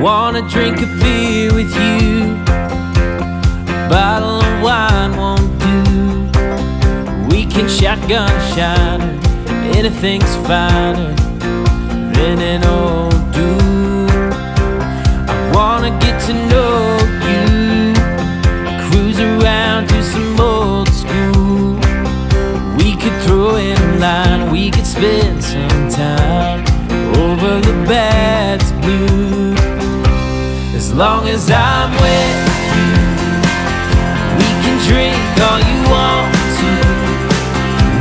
wanna drink a beer with you. A bottle of wine won't do. We can shotgun shiner. Anything's finer than an old long as I'm with you, we can drink all you want to.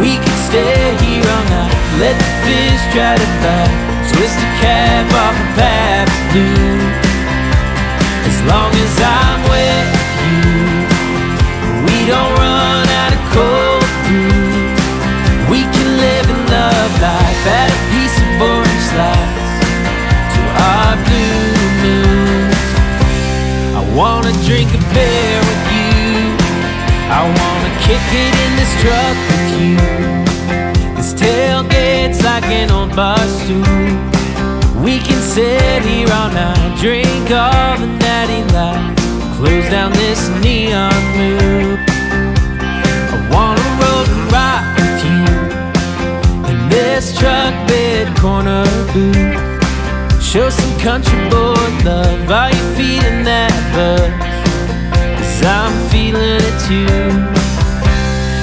We can stay here all night, let the fish try to bite, twist a cap off a Pabst drink a beer with you. I wanna kick it in this truck with you. This tailgate's like an old bar stool. We can sit here all night, drink all the natty lights, close down this neon loop. I wanna roll and rock with you in this truck bed corner booth. Show some country boy love. Are you feeling that buzz? I'm feeling it too.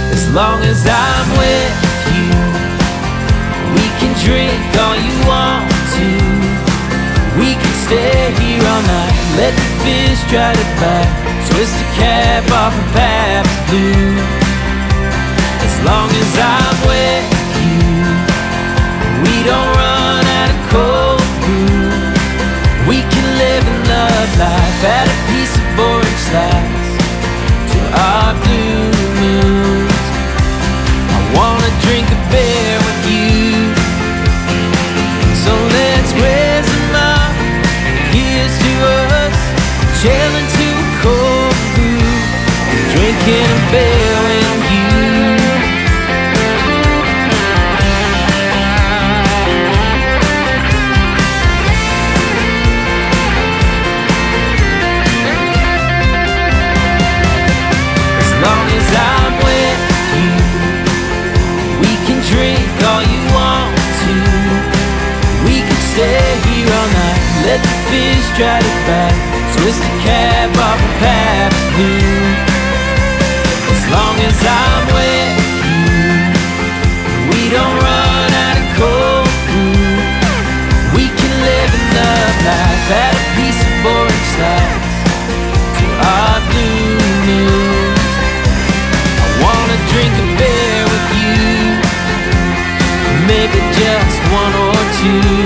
As long as I'm with you, we can drink all you want to. We can stay here all night, let the fish try to bite. Twist a cap off a Pabst Blue. As long beer with you. As long as I'm with you, we can drink all you want to. We can stay here all night, let the fish try to bite, twist a cap off Pabst you.